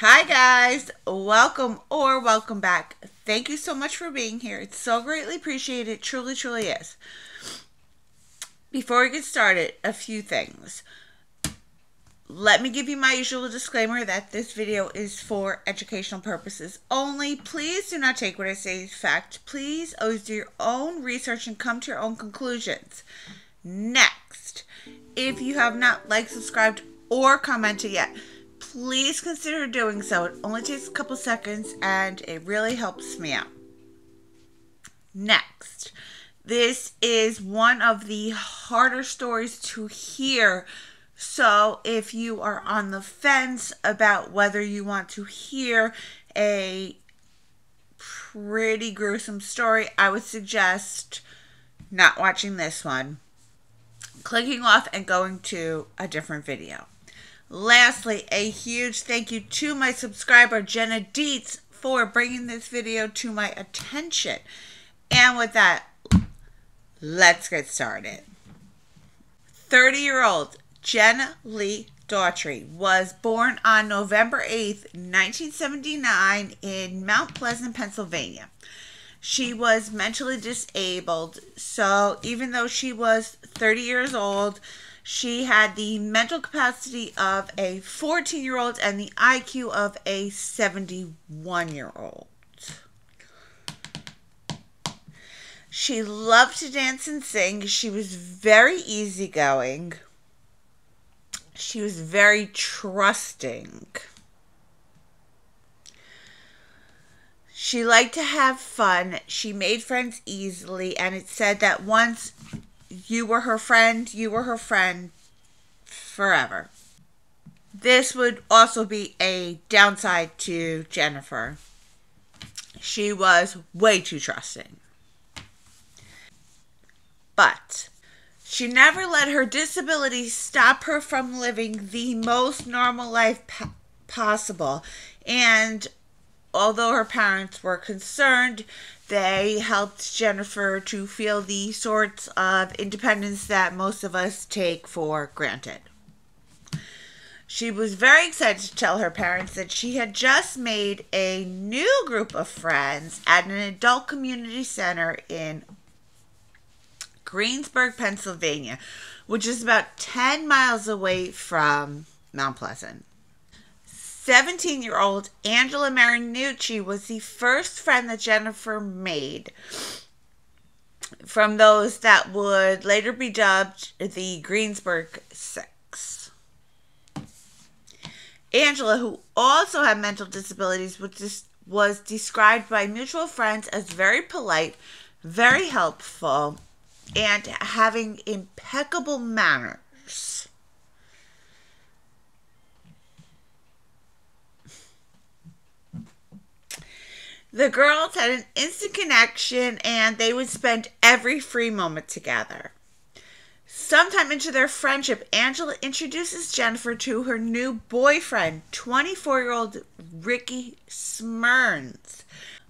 Hi, guys. Welcome or welcome back. Thank you so much for being here. It's so greatly appreciated. It truly, truly is. Before we get started, a few things. Let me give you my usual disclaimer that this video is for educational purposes only. Please do not take what I say as fact. Please always do your own research and come to your own conclusions. Next, if you have not liked, subscribed, or commented yet, please consider doing so. It only takes a couple seconds and it really helps me out. Next, this is one of the harder stories to hear so, if you are on the fence about whether you want to hear a pretty gruesome story, I would suggest not watching this one, clicking off, and going to a different video. Lastly, a huge thank you to my subscriber, Jenna Dietz, for bringing this video to my attention. And with that, let's get started. 30 year old Jenna Lee Daugherty was born on November 8th, 1979, in Mount Pleasant, Pennsylvania. She was mentally disabled, so even though she was 30 years old, she had the mental capacity of a 14 year old and the IQ of a 71 year old. She loved to dance and sing. She was very easygoing she was very trusting. She liked to have fun. She made friends easily, and it said that once you were her friend, you were her friend forever. This would also be a downside to Jennifer. She was way too trusting. But she never let her disability stop her from living the most normal life po- possible. And although her parents were concerned, they helped Jennifer to feel the sorts of independence that most of us take for granted. She was very excited to tell her parents that she had just made a new group of friends at an adult community center in Greensburg, Pennsylvania, which is about 10 miles away from Mount Pleasant. 17 year old Angela Marinucci was the first friend that Jennifer made from those that would later be dubbed the Greensburg Six. Angela, who also had mental disabilities, was, was described by mutual friends as very polite, very helpful, and having impeccable manners. The girls had an instant connection and they would spend every free moment together. Sometime into their friendship, Angela introduces Jennifer to her new boyfriend, 24 year old Ricky Smyrnes.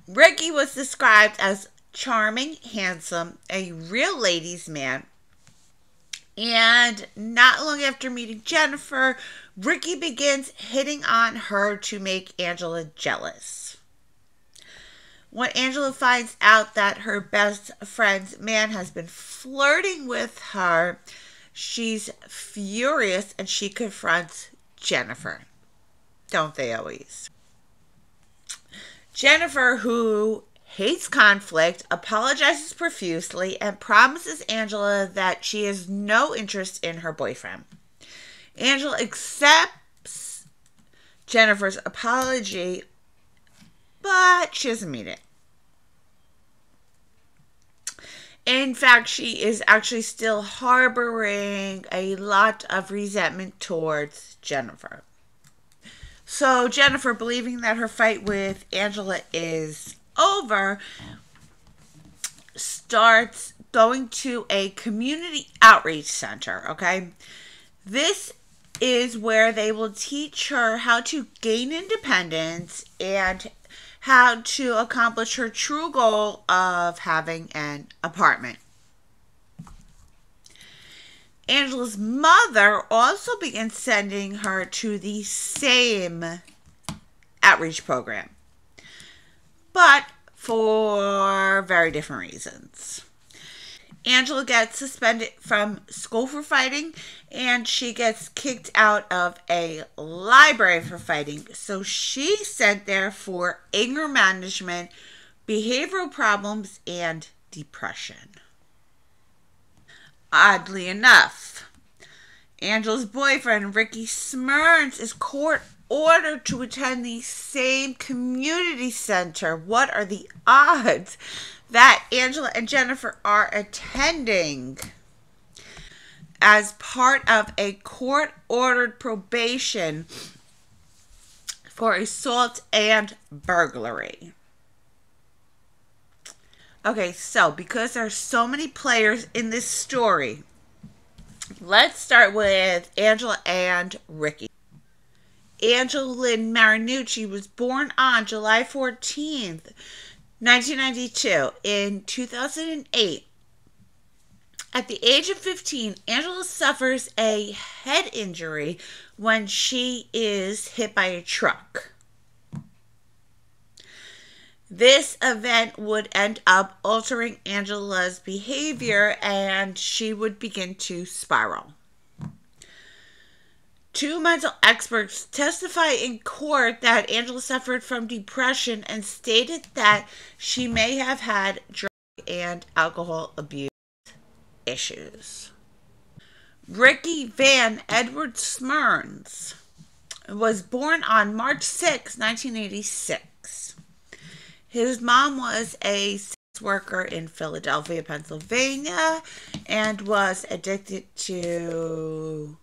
Ricky was described as charming, handsome, a real ladies' man. And not long after meeting Jennifer, Ricky begins hitting on her to make Angela jealous. When Angela finds out that her best friend's man has been flirting with her, she's furious and she confronts Jennifer. Don't they always? Jennifer, who hates conflict, apologizes profusely, and promises Angela that she has no interest in her boyfriend. Angela accepts Jennifer's apology, but she doesn't mean it. In fact, she is actually still harboring a lot of resentment towards Jennifer. So, Jennifer, believing that her fight with Angela is over, starts going to a community outreach center, okay? This is where they will teach her how to gain independence and how to accomplish her true goal of having an apartment. Angela's mother also began sending her to the same outreach program. But for very different reasons. Angela gets suspended from school for fighting and she gets kicked out of a library for fighting. So she's sent there for anger management, behavioral problems, and depression. Oddly enough, Angela's boyfriend, Ricky Smyrnes, is court ordered to attend the same community center. What are the odds that Angela and Jennifer are attending? As part of a court ordered probation for assault and burglary. Okay, so because there are so many players in this story, let's start with Angela and Ricky. Angela Lynn Marinucci was born on July 14th, 1992. In 2008, at the age of 15, Angela suffers a head injury when she is hit by a truck. This event would end up altering Angela's behavior and she would begin to spiral. Two mental experts testify in court that Angela suffered from depression and stated that she may have had drug and alcohol abuse issues. Ricky Van Edward Smyrnes was born on March 6, 1986. His mom was a sex worker in Philadelphia, Pennsylvania, and was addicted to.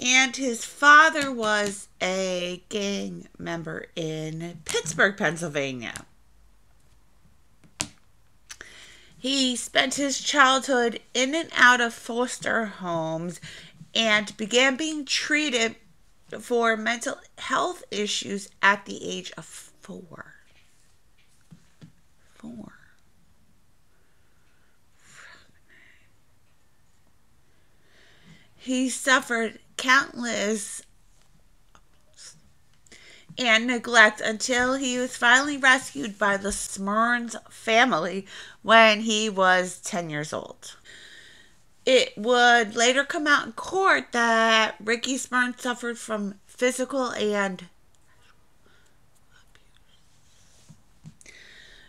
And his father was a gang member in Pittsburgh, Pennsylvania. He spent his childhood in and out of foster homes and began being treated for mental health issues at the age of four. Four. He suffered countless and neglect until he was finally rescued by the Smyrnes family when he was 10 years old it would later come out in court that Ricky Smyrn suffered from physical and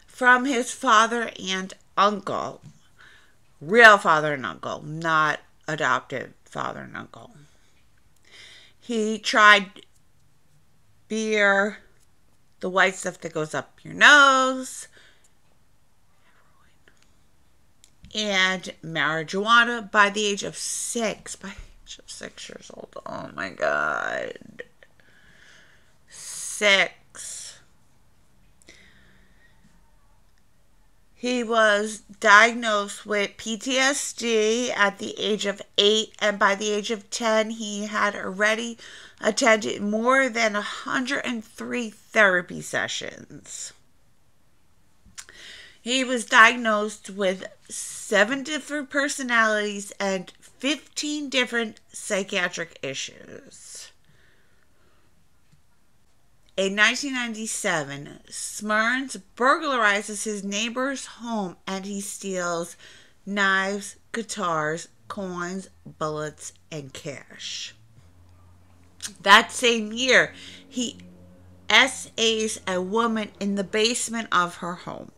from his father and uncle. Real father and uncle, not adopted father and uncle. He tried beer, the white stuff that goes up your nose, and marijuana by the age of six. By age of six years old. Oh my God. Six. He was diagnosed with PTSD at the age of eight, and by the age of 10, he had already attended more than 103 therapy sessions. He was diagnosed with seven different personalities and 15 different psychiatric issues. In 1997, Smyrnes burglarizes his neighbor's home and he steals knives, guitars, coins, bullets, and cash. That same year, he SAs a woman in the basement of her home.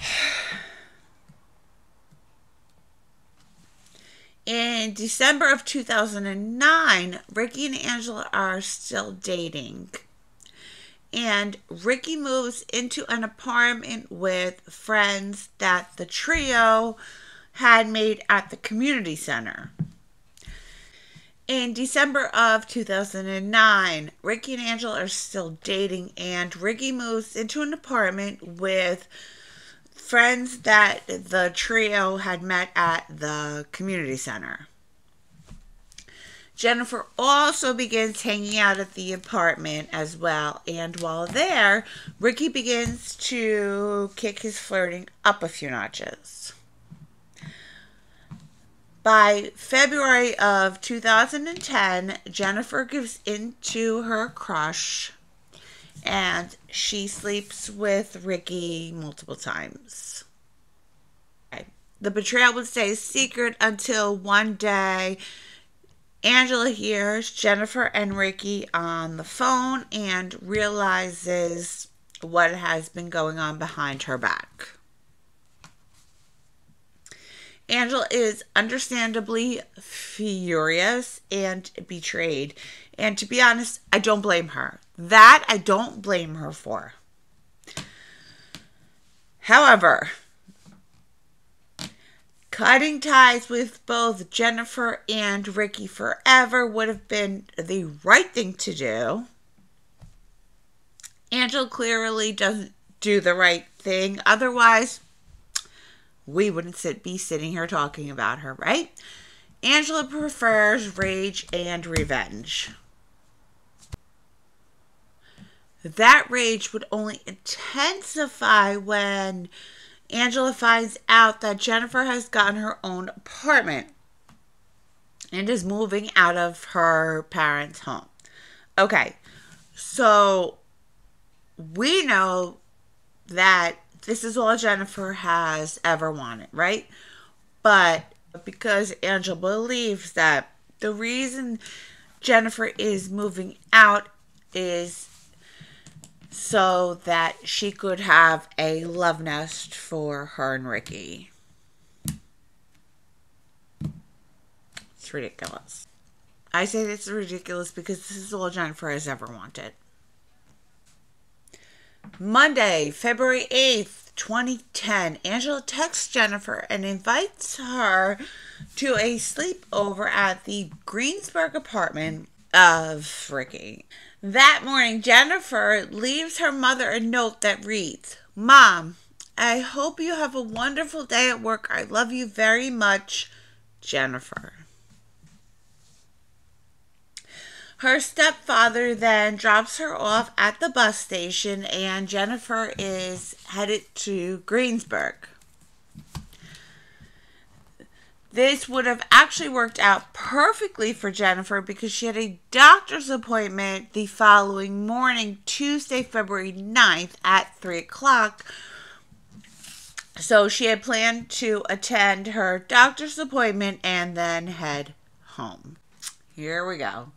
In December of 2009, Ricky and Angela are still dating. And Ricky moves into an apartment with friends that the trio had made at the community center. In December of 2009, Ricky and Angela are still dating, and Ricky moves into an apartment with friends that the trio had met at the community center. Jennifer also begins hanging out at the apartment as well, and while there, Ricky begins to kick his flirting up a few notches. By February of 2010, Jennifer gives in to her crush and she sleeps with Ricky multiple times. Okay. The betrayal would stay secret until one day Angela hears Jennifer and Ricky on the phone and realizes what has been going on behind her back. Angela is understandably furious and betrayed. And to be honest, I don't blame her. That I don't blame her for. However, cutting ties with both Jennifer and Ricky forever would have been the right thing to do. Angel clearly doesn't do the right thing. Otherwise, we wouldn't sit, be sitting here talking about her, right? Angela prefers rage and revenge. That rage would only intensify when Angela finds out that Jennifer has gotten her own apartment and is moving out of her parents' home. Okay, so we know that this is all Jennifer has ever wanted, right? But because Angela believes that the reason Jennifer is moving out is so that she could have a love nest for her and Ricky. It's ridiculous. I say this is ridiculous because this is all Jennifer has ever wanted. Monday, February 8th, 2010, Angela texts Jennifer and invites her to a sleepover at the Greensburg apartment of Ricky. That morning, Jennifer leaves her mother a note that reads Mom, I hope you have a wonderful day at work. I love you very much, Jennifer. Her stepfather then drops her off at the bus station, and Jennifer is headed to Greensburg. This would have actually worked out perfectly for Jennifer because she had a doctor's appointment the following morning, Tuesday, February 9th at 3 o'clock. So she had planned to attend her doctor's appointment and then head home. Here we go.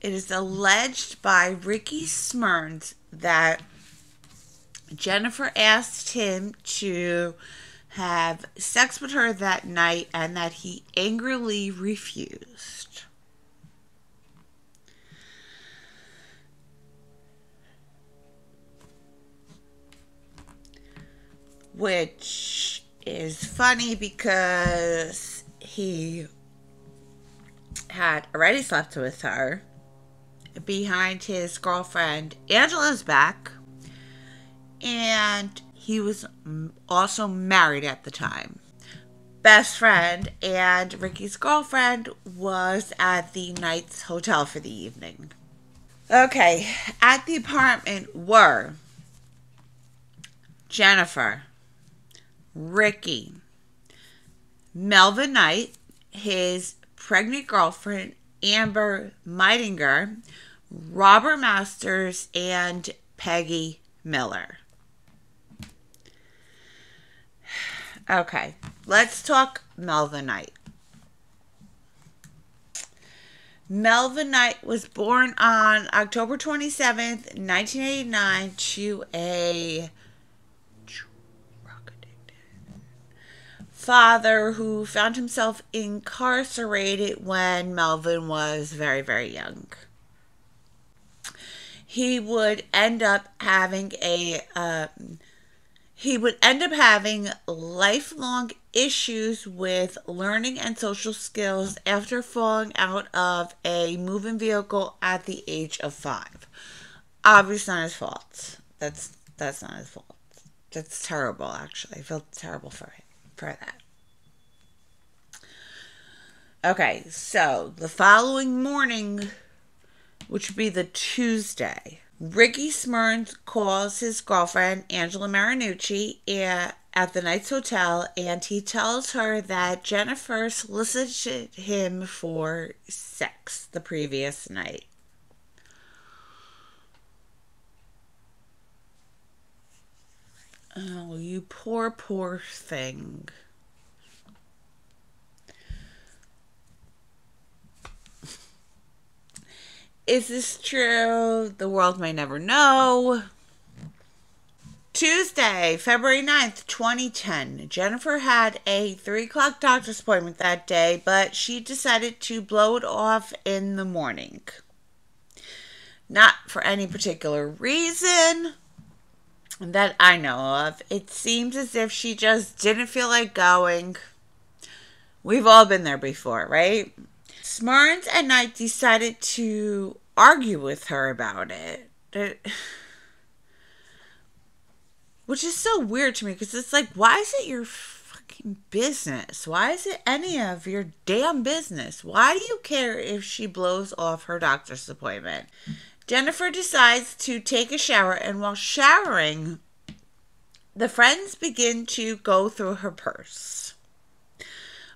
It is alleged by Ricky Smyrnes that Jennifer asked him to have sex with her that night and that he angrily refused. Which is funny because he had already slept with her behind his girlfriend Angela's back, and he was also married at the time. Best friend and Ricky's girlfriend was at the Knights Hotel for the evening. Okay, at the apartment were Jennifer, Ricky, Melvin Knight, his pregnant girlfriend, Amber Meidinger, Robert Masters, and Peggy Miller. Okay, let's talk Melvin Knight. Melvin Knight was born on October 27th, 1989, to a father who found himself incarcerated when Melvin was very, very young. He would end up having a um, he would end up having lifelong issues with learning and social skills after falling out of a moving vehicle at the age of five. Obviously not his fault. That's that's not his fault. That's terrible actually. I feel terrible for him for that. Okay, so the following morning, which would be the Tuesday, Ricky Smyrnes calls his girlfriend, Angela Marinucci, at the Knights Hotel and he tells her that Jennifer solicited him for sex the previous night. Oh, you poor, poor thing. Is this true? The world may never know. Tuesday, February 9th, 2010. Jennifer had a 3 o'clock doctor's appointment that day, but she decided to blow it off in the morning. Not for any particular reason that I know of. It seems as if she just didn't feel like going. We've all been there before, right? Smyrnes and Knight decided to argue with her about it. it which is so weird to me because it's like, why is it your fucking business? Why is it any of your damn business? Why do you care if she blows off her doctor's appointment? Jennifer decides to take a shower, and while showering, the friends begin to go through her purse.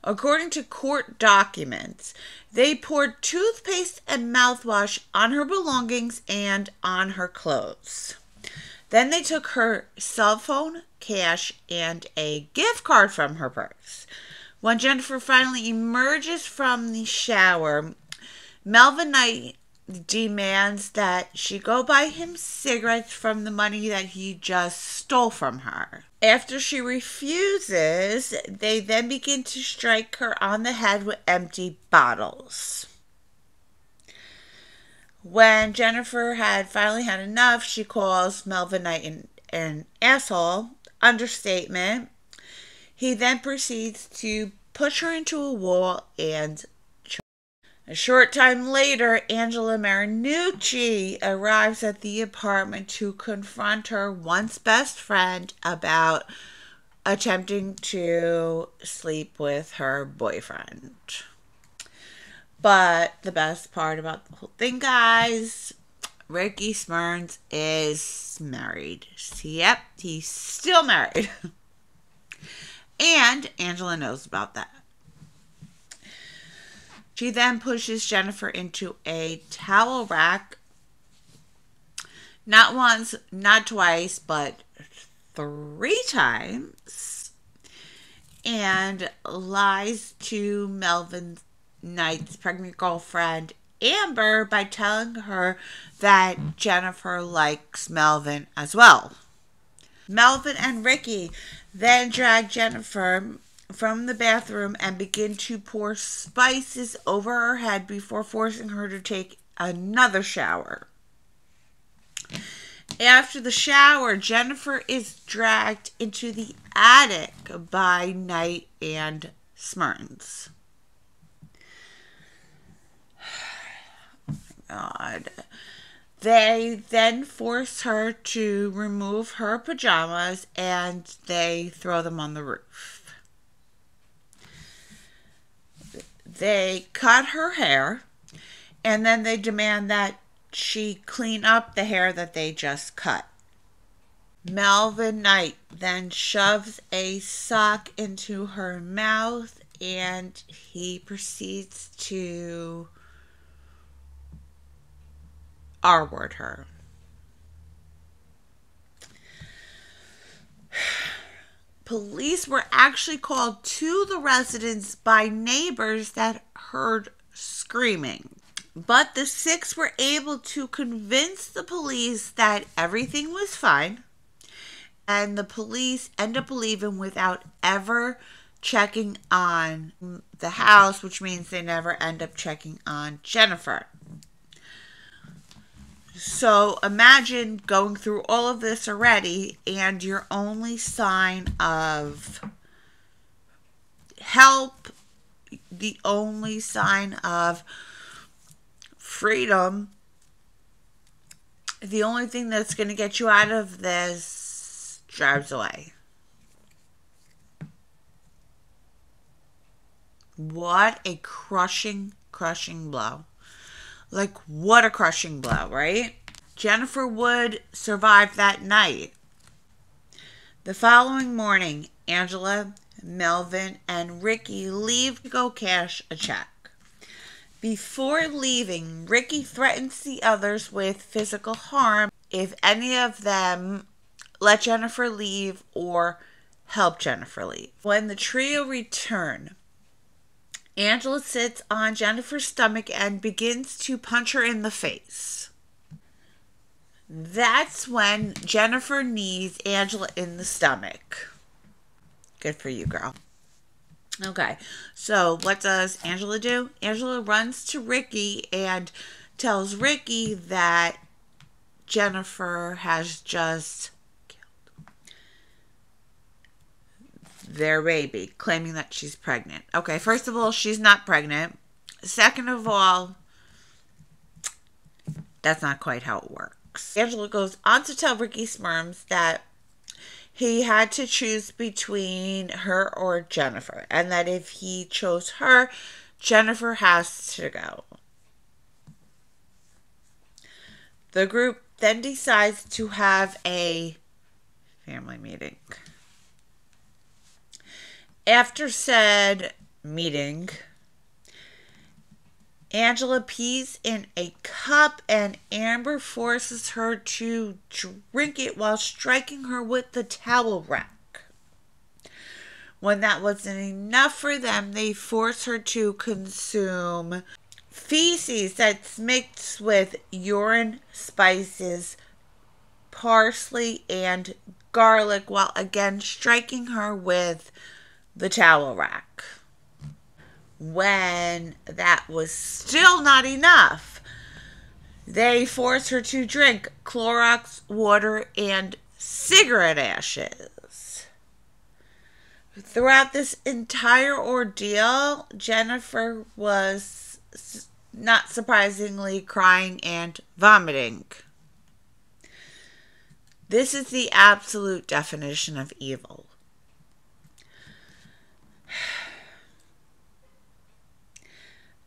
According to court documents, they poured toothpaste and mouthwash on her belongings and on her clothes. Then they took her cell phone, cash, and a gift card from her purse. When Jennifer finally emerges from the shower, Melvin Knight demands that she go buy him cigarettes from the money that he just stole from her. After she refuses, they then begin to strike her on the head with empty bottles. When Jennifer had finally had enough, she calls Melvin Knight an, an asshole. Understatement. He then proceeds to push her into a wall and a short time later, Angela Marinucci arrives at the apartment to confront her once best friend about attempting to sleep with her boyfriend. But the best part about the whole thing, guys, Ricky Smyrnes is married. Yep, he's still married. and Angela knows about that. She then pushes Jennifer into a towel rack. Not once, not twice, but three times. And lies to Melvin Knight's pregnant girlfriend, Amber, by telling her that Jennifer likes Melvin as well. Melvin and Ricky then drag Jennifer from the bathroom and begin to pour spices over her head before forcing her to take another shower. After the shower, Jennifer is dragged into the attic by Knight and Smyrnes. Oh God. They then force her to remove her pajamas and they throw them on the roof. They cut her hair and then they demand that she clean up the hair that they just cut. Melvin Knight then shoves a sock into her mouth and he proceeds to R word her. Police were actually called to the residence by neighbors that heard screaming. But the six were able to convince the police that everything was fine. And the police end up leaving without ever checking on the house, which means they never end up checking on Jennifer. So imagine going through all of this already, and your only sign of help, the only sign of freedom, the only thing that's going to get you out of this drives away. What a crushing, crushing blow. Like, what a crushing blow, right? Jennifer would survived that night. The following morning, Angela, Melvin, and Ricky leave to go cash a check. Before leaving, Ricky threatens the others with physical harm if any of them let Jennifer leave or help Jennifer leave. When the trio return, Angela sits on Jennifer's stomach and begins to punch her in the face. That's when Jennifer knees Angela in the stomach. Good for you, girl. Okay, so what does Angela do? Angela runs to Ricky and tells Ricky that Jennifer has just killed their baby, claiming that she's pregnant. Okay, first of all, she's not pregnant. Second of all, that's not quite how it works. Angela goes on to tell Ricky Smyrnes that he had to choose between her or Jennifer, and that if he chose her, Jennifer has to go. The group then decides to have a family meeting. After said meeting, Angela pees in a cup and Amber forces her to drink it while striking her with the towel rack. When that wasn't enough for them, they force her to consume feces that's mixed with urine, spices, parsley, and garlic while again striking her with the towel rack when that was still not enough, they forced her to drink Clorox water and cigarette ashes. Throughout this entire ordeal, Jennifer was not surprisingly crying and vomiting. This is the absolute definition of evil.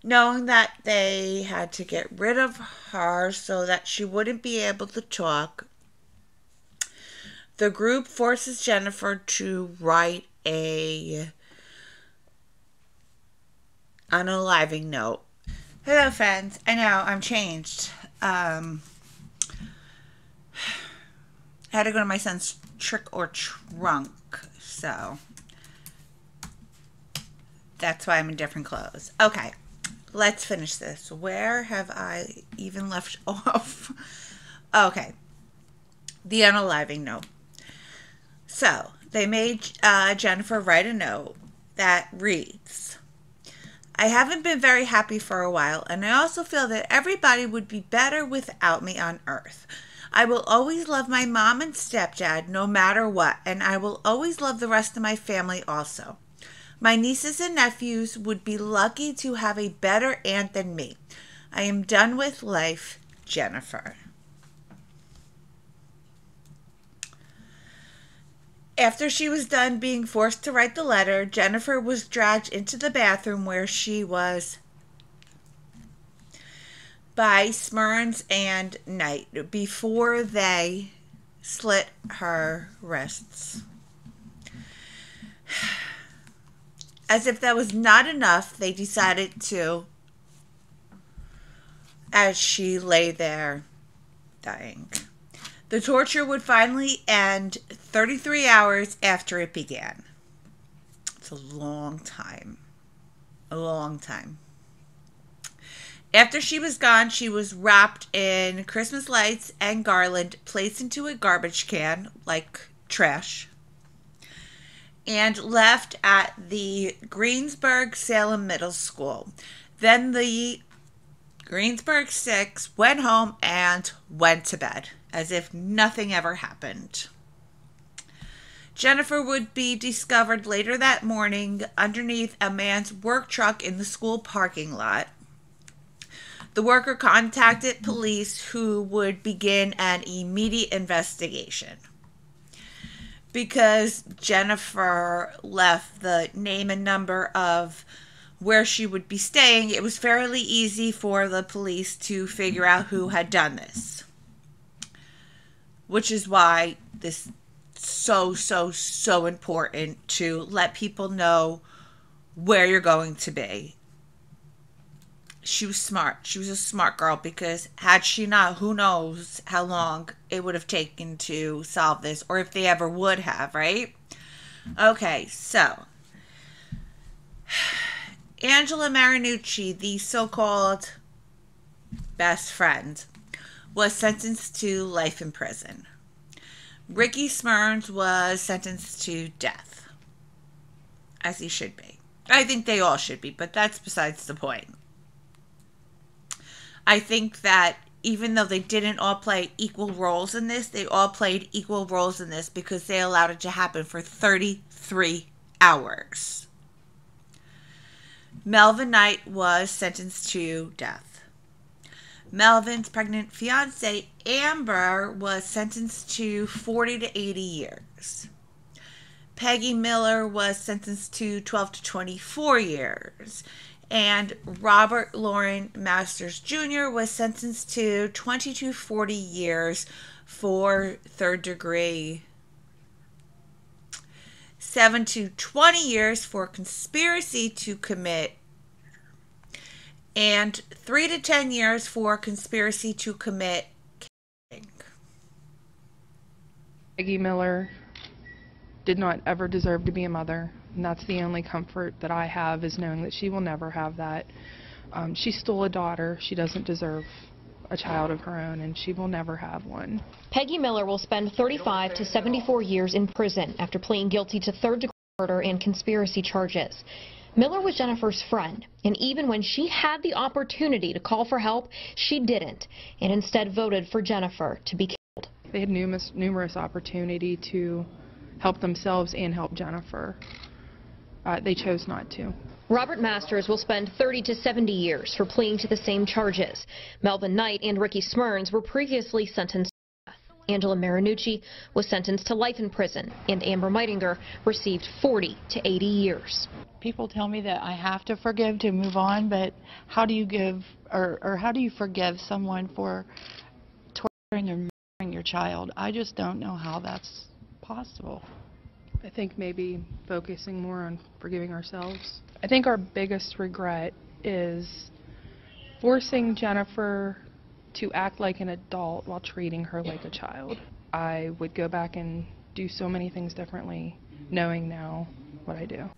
Knowing that they had to get rid of her so that she wouldn't be able to talk. The group forces Jennifer to write a unaliving note. Hello, friends. I know I'm changed. Um, I had to go to my son's trick or trunk, so that's why I'm in different clothes. Okay let's finish this. Where have I even left off? okay. The unaliving note. So they made uh, Jennifer write a note that reads I haven't been very happy for a while, and I also feel that everybody would be better without me on earth. I will always love my mom and stepdad no matter what, and I will always love the rest of my family also. My nieces and nephews would be lucky to have a better aunt than me. I am done with life, Jennifer. After she was done being forced to write the letter, Jennifer was dragged into the bathroom where she was by Smyrnes and Knight before they slit her wrists. As if that was not enough, they decided to, as she lay there dying. The torture would finally end 33 hours after it began. It's a long time. A long time. After she was gone, she was wrapped in Christmas lights and garland, placed into a garbage can like trash and left at the Greensburg Salem Middle School. Then the Greensburg Six went home and went to bed as if nothing ever happened. Jennifer would be discovered later that morning underneath a man's work truck in the school parking lot. The worker contacted police who would begin an immediate investigation because Jennifer left the name and number of where she would be staying, it was fairly easy for the police to figure out who had done this. Which is why this so, so, so important to let people know where you're going to be. She was smart. She was a smart girl because had she not, who knows how long it would have taken to solve this or if they ever would have, right? Okay, so Angela Marinucci, the so called best friend, was sentenced to life in prison. Ricky Smyrnes was sentenced to death, as he should be. I think they all should be, but that's besides the point. I think that even though they didn't all play equal roles in this, they all played equal roles in this because they allowed it to happen for 33 hours. Melvin Knight was sentenced to death. Melvin's pregnant fiance, Amber, was sentenced to 40 to 80 years. Peggy Miller was sentenced to 12 to 24 years. And Robert Lauren Masters Jr. was sentenced to 20 to 40 years for third degree 7 to 20 years for conspiracy to commit, and 3 to 10 years for conspiracy to commit. Peggy Miller did not ever deserve to be a mother, and that's the only comfort that I have is knowing that she will never have that. Um, she's still a daughter. She doesn't deserve a child of her own, and she will never have one. Peggy Miller will spend 35 to 74 years in prison after pleading guilty to third-degree murder and conspiracy charges. Miller was Jennifer's friend, and even when she had the opportunity to call for help, she didn't, and instead voted for Jennifer to be killed. They had numerous, numerous opportunity to help themselves and help Jennifer. Uh, they chose not to. Robert Masters will spend 30 to 70 years for pleading to the same charges. Melvin Knight and Ricky Smyrnes were previously sentenced to death. Angela Marinucci was sentenced to life in prison, and Amber Meidinger received 40 to 80 years. People tell me that I have to forgive to move on, but how do you give or, or how do you forgive someone for torturing and murdering your child? I just don't know how that's possible. I think maybe focusing more on forgiving ourselves. I think our biggest regret is forcing Jennifer to act like an adult while treating her like a child. I would go back and do so many things differently, knowing now what I do.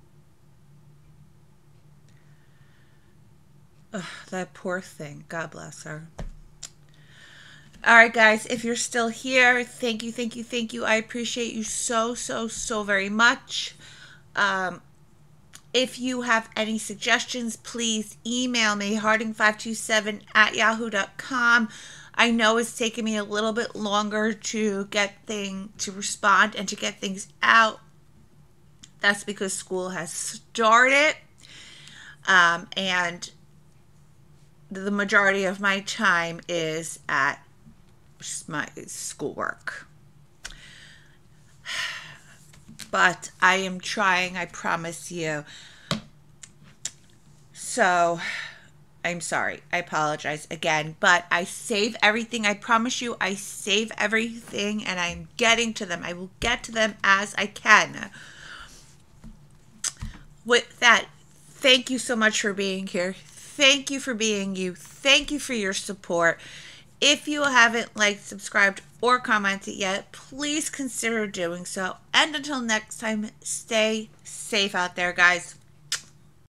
Ugh, that poor thing. God bless her. All right, guys, if you're still here, thank you, thank you, thank you. I appreciate you so, so, so very much. Um, if you have any suggestions, please email me, harding527 at yahoo.com. I know it's taken me a little bit longer to get thing to respond and to get things out. That's because school has started. Um, and the majority of my time is at my schoolwork. But I am trying, I promise you. So, I'm sorry. I apologize again, but I save everything. I promise you, I save everything and I'm getting to them. I will get to them as I can. With that, thank you so much for being here. Thank you for being you. Thank you for your support. If you haven't liked, subscribed, or commented yet, please consider doing so. And until next time, stay safe out there, guys.